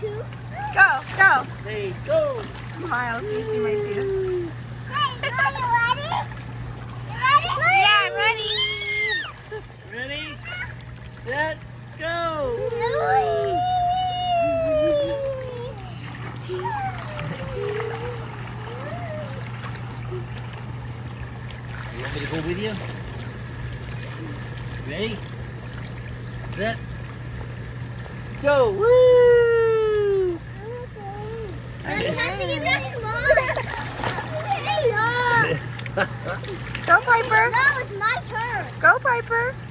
tooth? Go, go. Say go. Smile. Can you see my tooth? Hey, are you ready? You ready? Yeah, I'm ready. Ready, set, go. You want me to go with you? Ready, set, go. Woo! Daddy has to get back to mom. Hey, no. Go, Piper. No, it's my turn. Go, Piper. I know. Smile.